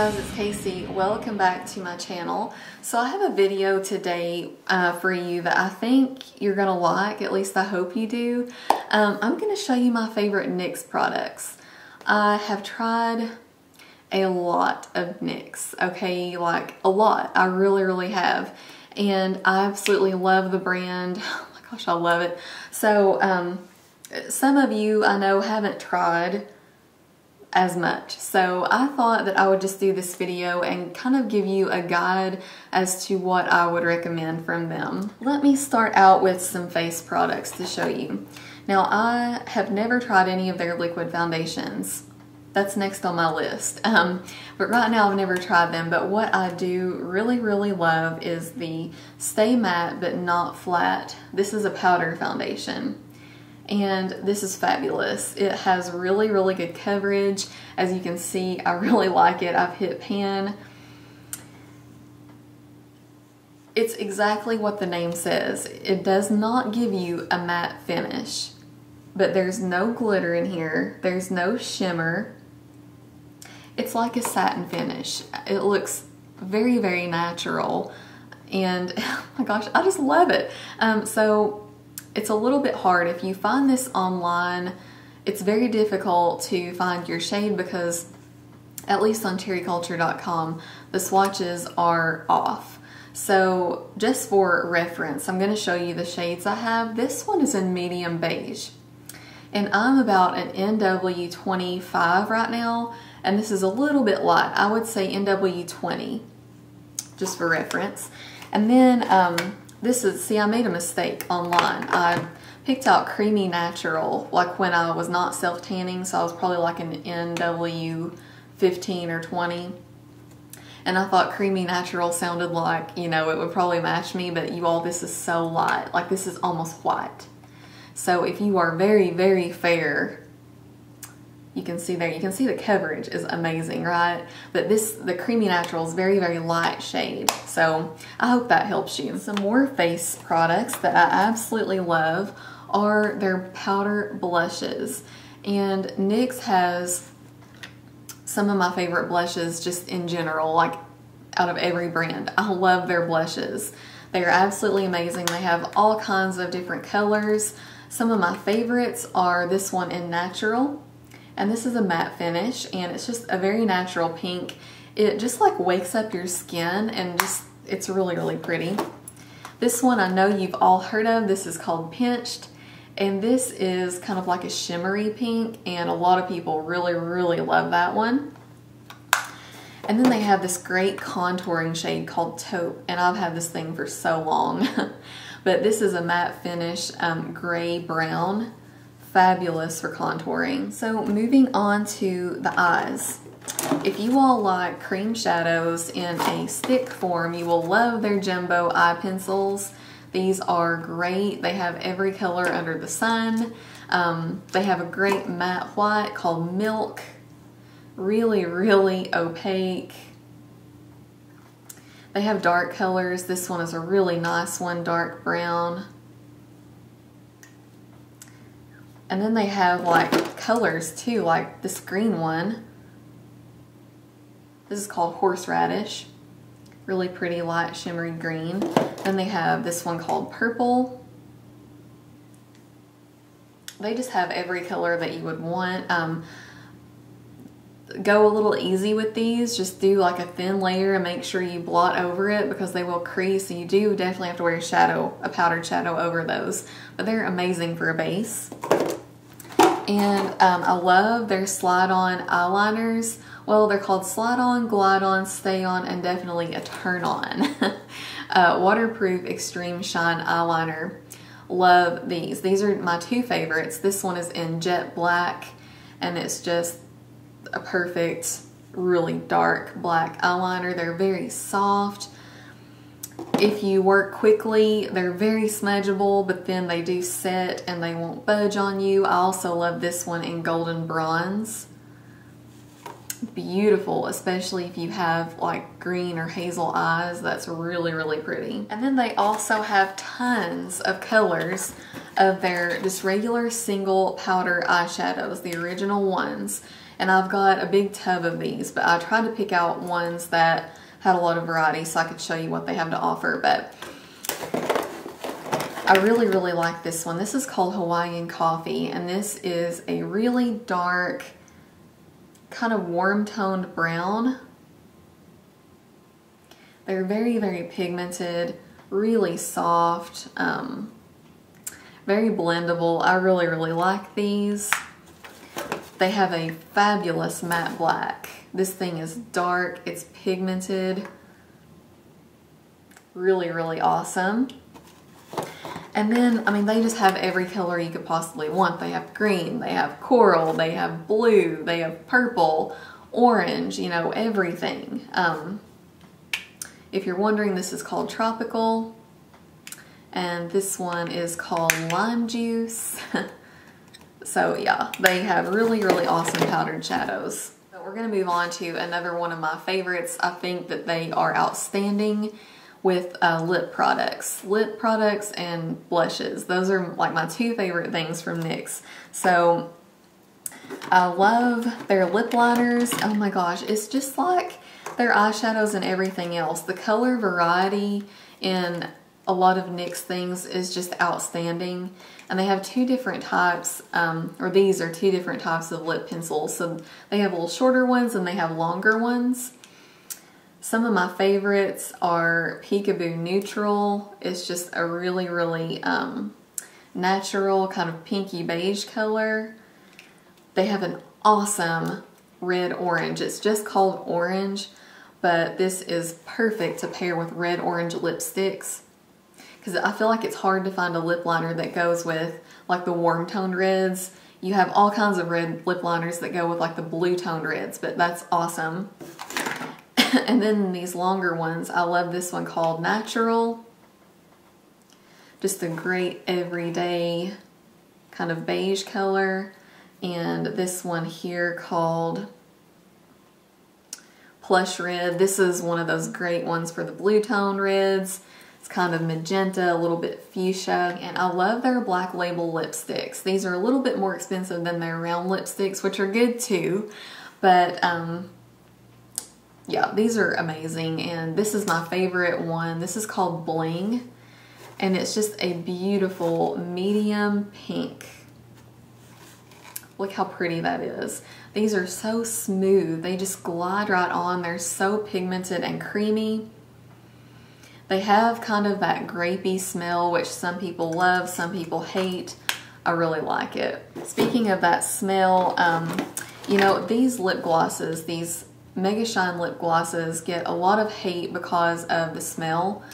guys, it's Casey. Welcome back to my channel. So I have a video today uh, for you that I think you're gonna like, at least I hope you do. Um, I'm gonna show you my favorite NYX products. I have tried a lot of NYX, okay, like a lot. I really, really have. And I absolutely love the brand. Oh my gosh, I love it. So um, some of you I know haven't tried as much. So I thought that I would just do this video and kind of give you a guide as to what I would recommend from them. Let me start out with some face products to show you. Now I have never tried any of their liquid foundations. That's next on my list. Um, but right now I've never tried them. But what I do really, really love is the Stay Matte But Not Flat. This is a powder foundation and this is fabulous. It has really, really good coverage. As you can see, I really like it. I've hit pan. It's exactly what the name says. It does not give you a matte finish, but there's no glitter in here. There's no shimmer. It's like a satin finish. It looks very, very natural. And oh my gosh, I just love it. Um, so it's a little bit hard. If you find this online, it's very difficult to find your shade because at least on cherryculture.com, the swatches are off. So just for reference, I'm going to show you the shades I have. This one is in medium beige. And I'm about an NW25 right now, and this is a little bit light. I would say NW20, just for reference. And then um, this is, see I made a mistake online. I picked out Creamy Natural like when I was not self-tanning so I was probably like an NW 15 or 20 and I thought Creamy Natural sounded like you know it would probably match me but you all this is so light. Like this is almost white. So if you are very very fair you can see there, you can see the coverage is amazing, right? But this, the Creamy Natural is very, very light shade. So I hope that helps you. Some more face products that I absolutely love are their powder blushes. And NYX has some of my favorite blushes just in general, like out of every brand. I love their blushes. They are absolutely amazing. They have all kinds of different colors. Some of my favorites are this one in Natural and this is a matte finish and it's just a very natural pink. It just like wakes up your skin and just, it's really, really pretty. This one I know you've all heard of. This is called Pinched and this is kind of like a shimmery pink and a lot of people really, really love that one. And then they have this great contouring shade called Taupe and I've had this thing for so long. but this is a matte finish um, gray brown fabulous for contouring. So moving on to the eyes. If you all like cream shadows in a stick form, you will love their Jumbo eye pencils. These are great. They have every color under the sun. Um, they have a great matte white called Milk. Really, really opaque. They have dark colors. This one is a really nice one, dark brown. And then they have like colors too, like this green one. This is called horseradish. Really pretty light shimmery green. Then they have this one called purple. They just have every color that you would want. Um, go a little easy with these. Just do like a thin layer and make sure you blot over it because they will crease and you do definitely have to wear a shadow, a powdered shadow over those. But they're amazing for a base. And um, I love their slide-on eyeliners. Well, they're called slide-on, glide-on, stay-on, and definitely a turn-on. uh, waterproof Extreme Shine Eyeliner. Love these. These are my two favorites. This one is in jet black, and it's just a perfect, really dark black eyeliner. They're very soft if you work quickly, they're very smudgeable, but then they do set and they won't budge on you. I also love this one in golden bronze. Beautiful, especially if you have like green or hazel eyes. That's really, really pretty. And then they also have tons of colors of their just regular single powder eyeshadows, the original ones. And I've got a big tub of these, but I tried to pick out ones that had a lot of variety so I could show you what they have to offer. But I really, really like this one. This is called Hawaiian Coffee, and this is a really dark, kind of warm toned brown. They're very, very pigmented, really soft, um, very blendable. I really, really like these. They have a fabulous matte black. This thing is dark, it's pigmented. Really, really awesome. And then, I mean, they just have every color you could possibly want. They have green, they have coral, they have blue, they have purple, orange, you know, everything. Um, if you're wondering, this is called Tropical. And this one is called Lime Juice. so yeah, they have really, really awesome powdered shadows. So we're gonna move on to another one of my favorites. I think that they are outstanding with uh, lip products. Lip products and blushes. Those are like my two favorite things from NYX. So I love their lip liners. Oh my gosh, it's just like their eyeshadows and everything else. The color variety in a lot of NYX things is just outstanding. And they have two different types, um, or these are two different types of lip pencils. So they have little shorter ones and they have longer ones. Some of my favorites are Peekaboo Neutral. It's just a really, really um, natural kind of pinky beige color. They have an awesome red orange. It's just called orange, but this is perfect to pair with red orange lipsticks because I feel like it's hard to find a lip liner that goes with like the warm toned reds. You have all kinds of red lip liners that go with like the blue toned reds, but that's awesome. and then these longer ones, I love this one called Natural. Just a great everyday kind of beige color. And this one here called Plush Red. This is one of those great ones for the blue tone reds. Kind of magenta, a little bit fuchsia, and I love their black label lipsticks. These are a little bit more expensive than their round lipsticks, which are good too, but um, yeah, these are amazing. And this is my favorite one. This is called Bling. And it's just a beautiful medium pink. Look how pretty that is. These are so smooth. They just glide right on. They're so pigmented and creamy. They have kind of that grapey smell, which some people love, some people hate. I really like it. Speaking of that smell, um, you know, these lip glosses, these Mega Shine lip glosses get a lot of hate because of the smell.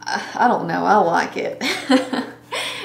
I don't know, I like it.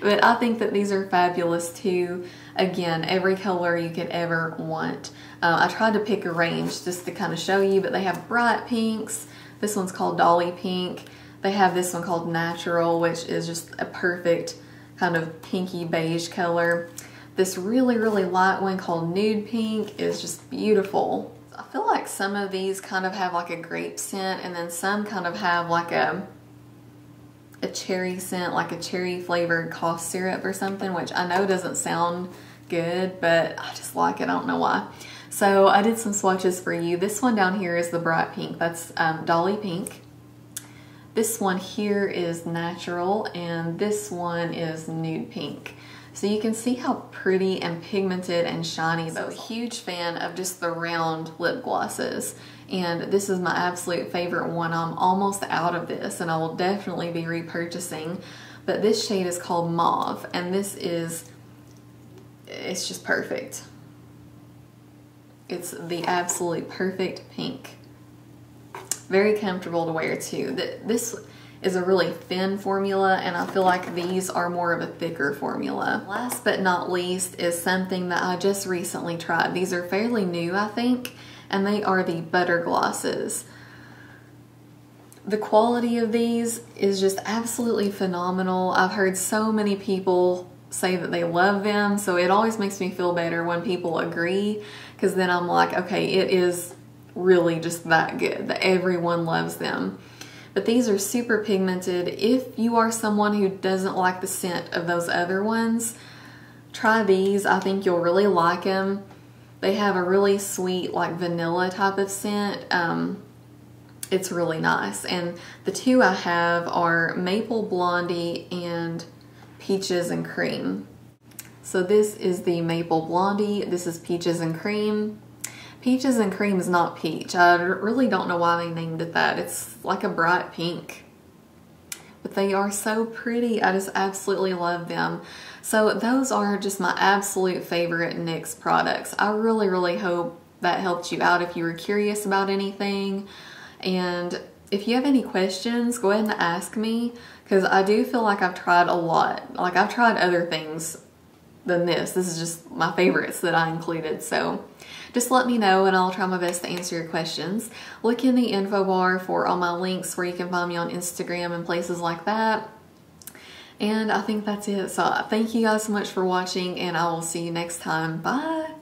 but I think that these are fabulous too. Again, every color you could ever want. Uh, I tried to pick a range just to kind of show you, but they have bright pinks. This one's called Dolly Pink. They have this one called Natural, which is just a perfect kind of pinky beige color. This really, really light one called Nude Pink is just beautiful. I feel like some of these kind of have like a grape scent and then some kind of have like a a cherry scent, like a cherry flavored cough syrup or something, which I know doesn't sound good, but I just like it. I don't know why. So I did some swatches for you. This one down here is the bright pink. That's um, Dolly Pink. This one here is natural and this one is nude pink. So you can see how pretty and pigmented and shiny those. So huge fan of just the round lip glosses. And this is my absolute favorite one. I'm almost out of this and I will definitely be repurchasing. But this shade is called Mauve and this is, it's just perfect. It's the absolute perfect pink. Very comfortable to wear too. This is a really thin formula and I feel like these are more of a thicker formula. Last but not least is something that I just recently tried. These are fairly new I think and they are the butter glosses. The quality of these is just absolutely phenomenal. I've heard so many people say that they love them so it always makes me feel better when people agree because then I'm like okay it is really just that good that everyone loves them. But these are super pigmented. If you are someone who doesn't like the scent of those other ones, try these. I think you'll really like them. They have a really sweet, like vanilla type of scent. Um, it's really nice. And the two I have are Maple Blondie and Peaches and Cream. So this is the Maple Blondie. This is Peaches and Cream. Peaches and Cream is not peach. I really don't know why they named it that. It's like a bright pink. But they are so pretty. I just absolutely love them. So those are just my absolute favorite NYX products. I really, really hope that helped you out if you were curious about anything. And if you have any questions, go ahead and ask me because I do feel like I've tried a lot. Like I've tried other things than this. This is just my favorites that I included. So just let me know and I'll try my best to answer your questions. Look in the info bar for all my links where you can find me on Instagram and places like that. And I think that's it. So thank you guys so much for watching and I will see you next time. Bye.